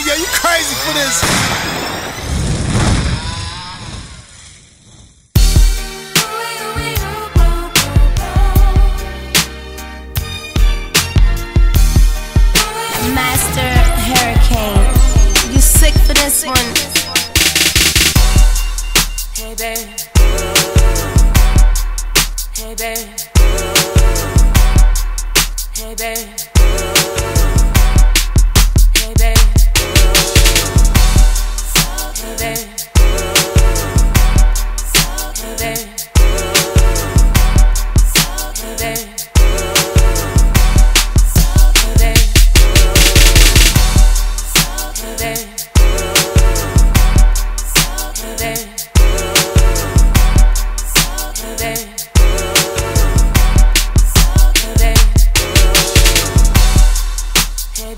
man, yo, you crazy for this. Master Hurrikane. You sick for this one? Hey babe. Hey babe. Hey babe.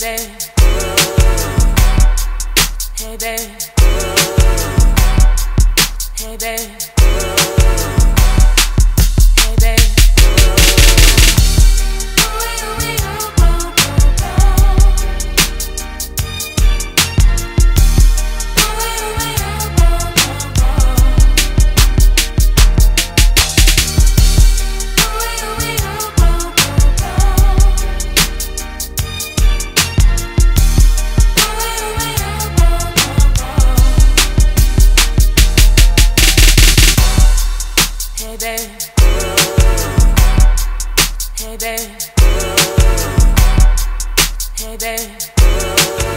Babe. Hey babe. Hey babe. Babe. Hey babe. Hey babe.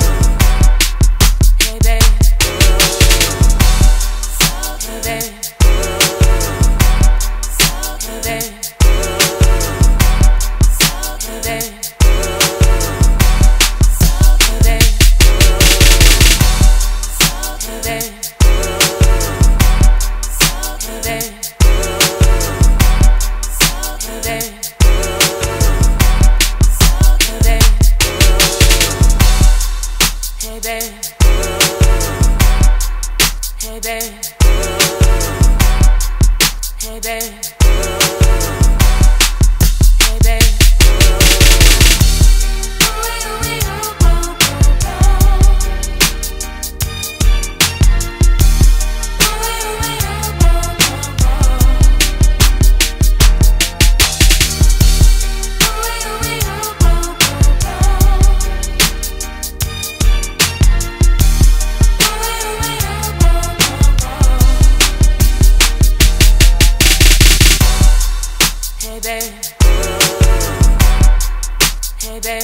Hey babe. Hey babe. Hey babe. Babe. Hey babe.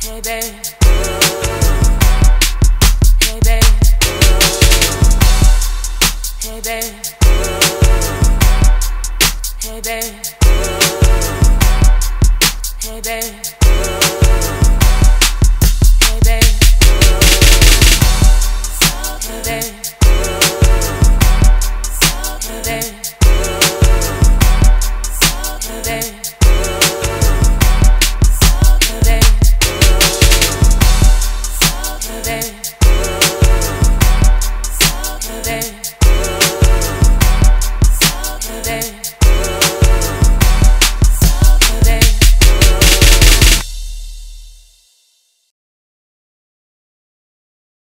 Hey babe. Hey babe. Hey babe. Hey babe. Hey babe.